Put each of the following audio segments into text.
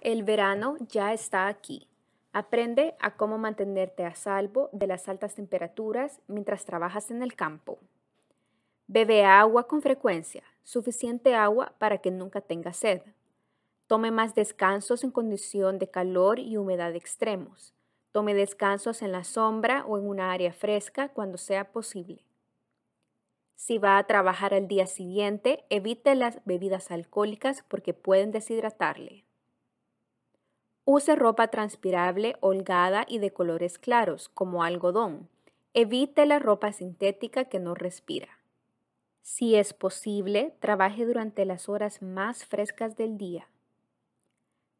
El verano ya está aquí. Aprende a cómo mantenerte a salvo de las altas temperaturas mientras trabajas en el campo. Bebe agua con frecuencia, suficiente agua para que nunca tengas sed. Tome más descansos en condición de calor y humedad extremos. Tome descansos en la sombra o en una área fresca cuando sea posible. Si va a trabajar al día siguiente, evite las bebidas alcohólicas porque pueden deshidratarle. Use ropa transpirable, holgada y de colores claros, como algodón. Evite la ropa sintética que no respira. Si es posible, trabaje durante las horas más frescas del día.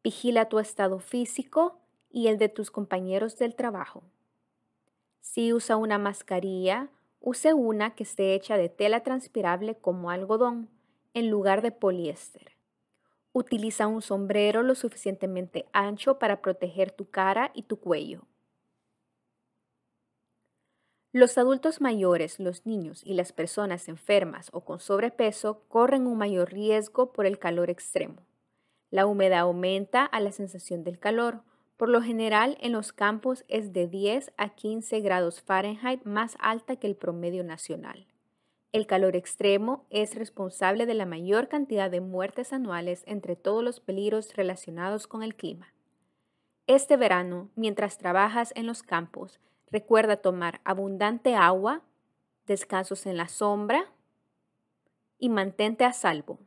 Vigila tu estado físico y el de tus compañeros del trabajo. Si usa una mascarilla, use una que esté hecha de tela transpirable como algodón en lugar de poliéster. Utiliza un sombrero lo suficientemente ancho para proteger tu cara y tu cuello. Los adultos mayores, los niños y las personas enfermas o con sobrepeso corren un mayor riesgo por el calor extremo. La humedad aumenta a la sensación del calor. Por lo general, en los campos es de 10 a 15 grados Fahrenheit más alta que el promedio nacional. El calor extremo es responsable de la mayor cantidad de muertes anuales entre todos los peligros relacionados con el clima. Este verano, mientras trabajas en los campos, recuerda tomar abundante agua, descansos en la sombra y mantente a salvo.